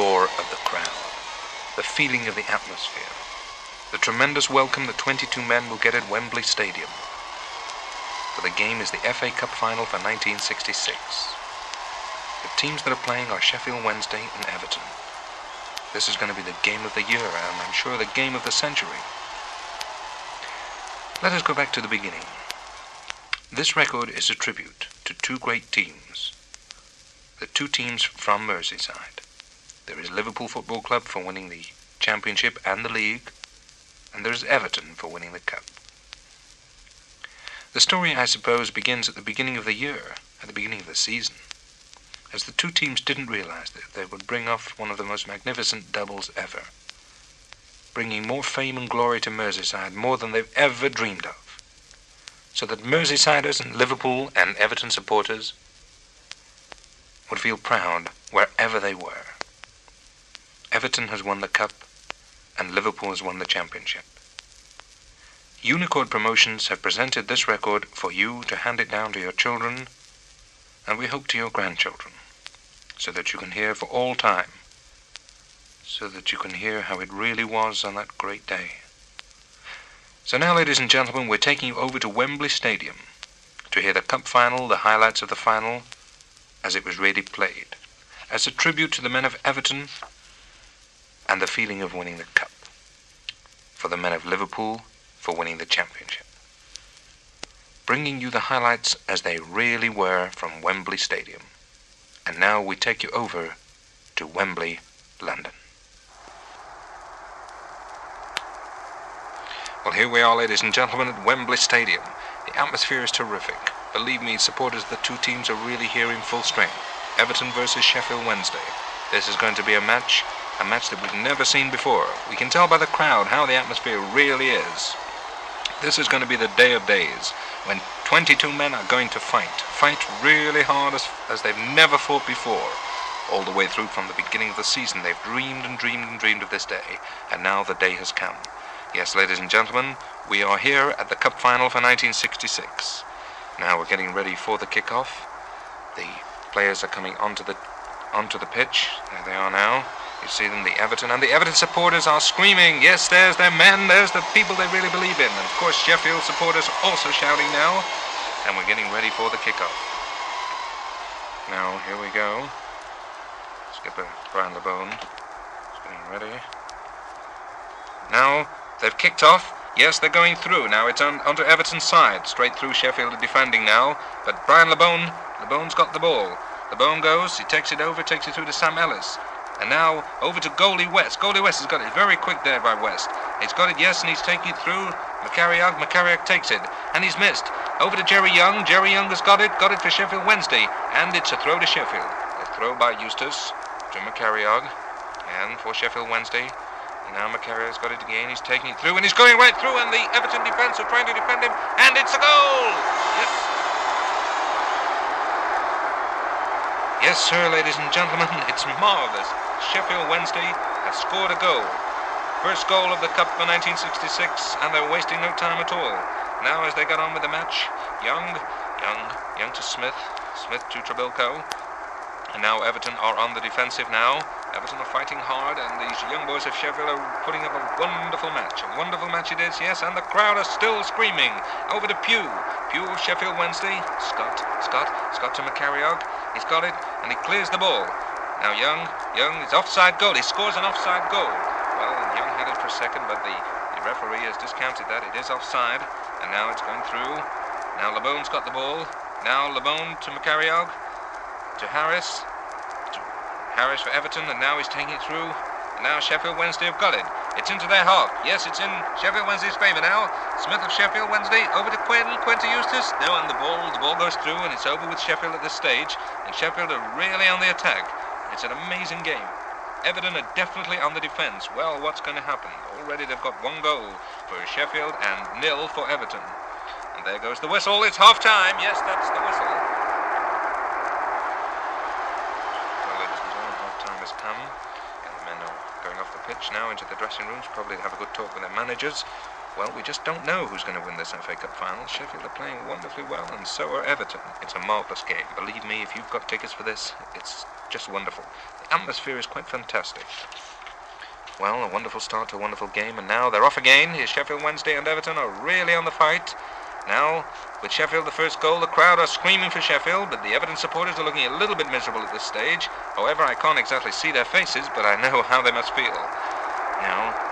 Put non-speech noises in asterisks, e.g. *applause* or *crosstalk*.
roar of the crowd, the feeling of the atmosphere, the tremendous welcome the 22 men will get at Wembley Stadium. For the game is the FA Cup final for 1966. The teams that are playing are Sheffield Wednesday and Everton. This is going to be the game of the year, and I'm sure the game of the century. Let us go back to the beginning. This record is a tribute to two great teams. The two teams from Merseyside. There is Liverpool Football Club for winning the Championship and the League, and there is Everton for winning the Cup. The story, I suppose, begins at the beginning of the year, at the beginning of the season, as the two teams didn't realize that they would bring off one of the most magnificent doubles ever, bringing more fame and glory to Merseyside, more than they've ever dreamed of so that Merseysiders and Liverpool and Everton supporters would feel proud wherever they were. Everton has won the Cup and Liverpool has won the Championship. Unicord Promotions have presented this record for you to hand it down to your children and we hope to your grandchildren so that you can hear for all time, so that you can hear how it really was on that great day. So now, ladies and gentlemen, we're taking you over to Wembley Stadium to hear the Cup final, the highlights of the final, as it was really played, as a tribute to the men of Everton and the feeling of winning the Cup, for the men of Liverpool for winning the Championship. Bringing you the highlights as they really were from Wembley Stadium. And now we take you over to Wembley, London. Well, here we are, ladies and gentlemen, at Wembley Stadium. The atmosphere is terrific. Believe me, supporters of the two teams are really here in full strength. Everton versus Sheffield Wednesday. This is going to be a match, a match that we've never seen before. We can tell by the crowd how the atmosphere really is. This is going to be the day of days, when 22 men are going to fight. Fight really hard as, as they've never fought before. All the way through from the beginning of the season, they've dreamed and dreamed and dreamed of this day, and now the day has come. Yes, ladies and gentlemen, we are here at the Cup Final for 1966. Now we're getting ready for the kickoff. The players are coming onto the onto the pitch. There they are now. You see them, the Everton, and the Everton supporters are screaming, yes, there's their men, there's the people they really believe in. And of course, Sheffield supporters also shouting now, and we're getting ready for the kickoff. Now, here we go. Skipper Brian Labone is getting ready. Now, They've kicked off. Yes, they're going through. Now it's on, onto Everton's side. Straight through Sheffield defending now. But Brian Labone, Labone's got the ball. Labone goes, he takes it over, takes it through to Sam Ellis. And now over to Goldie West. Goldie West has got it very quick there by West. He's got it, yes, and he's taking it through. McCalliog, McCalliog takes it, and he's missed. Over to Gerry Young. Gerry Young has got it, got it for Sheffield Wednesday. And it's a throw to Sheffield. A throw by Eustace to McCalliog. And for Sheffield Wednesday, And now McCalliog's got it again. He's taking it through, and he's going right through, and the Everton defence are trying to defend him, and it's a goal! Yes. Yes, sir, ladies and gentlemen, *laughs* it's marvellous. Sheffield Wednesday has scored a goal. First goal of the Cup for 1966, and they're wasting no time at all. Now, as they get on with the match, Young, Young, Young to Smith, Smith to Trebilcock, and now Everton are on the defensive now. Everton are fighting hard, and these young boys of Sheffield are putting up a wonderful match. A wonderful match it is, yes, and the crowd are still screaming. Over to Pugh. Pugh of Sheffield Wednesday. Scott, Scott, Scott to McCalliog. He's got it, and he clears the ball. Now Young, Young is offside goal. He scores an offside goal. Well, Young had it for a second, but the, the referee has discounted that. It is offside, and now it's going through. Now Labone's got the ball. Now Labone to McCalliog to Harris. Harris for Everton, and now he's taking it through. And now Sheffield Wednesday have got it. It's into their half. Yes, it's in Sheffield Wednesday's favour now. Smith of Sheffield Wednesday over to Quinn. Quinn to Eustace. No, and the ball, the ball goes through, and it's over with Sheffield at this stage. And Sheffield are really on the attack. It's an amazing game. Everton are definitely on the defence. Well, what's going to happen? Already they've got one goal for Sheffield and nil for Everton. And there goes the whistle. It's half time. Yes, that's the whistle. Pitch now into the dressing rooms, probably to have a good talk with their managers. Well, we just don't know who's going to win this FA Cup final. Sheffield are playing wonderfully well, and so are Everton. It's a marvellous game. Believe me, if you've got tickets for this, it's just wonderful. The atmosphere is quite fantastic. Well, a wonderful start to a wonderful game, and now they're off again. Here's Sheffield Wednesday and Everton are really on the fight. Now, with Sheffield the first goal, the crowd are screaming for Sheffield, but the Everton supporters are looking a little bit miserable at this stage. However, I can't exactly see their faces, but I know how they must feel. Now,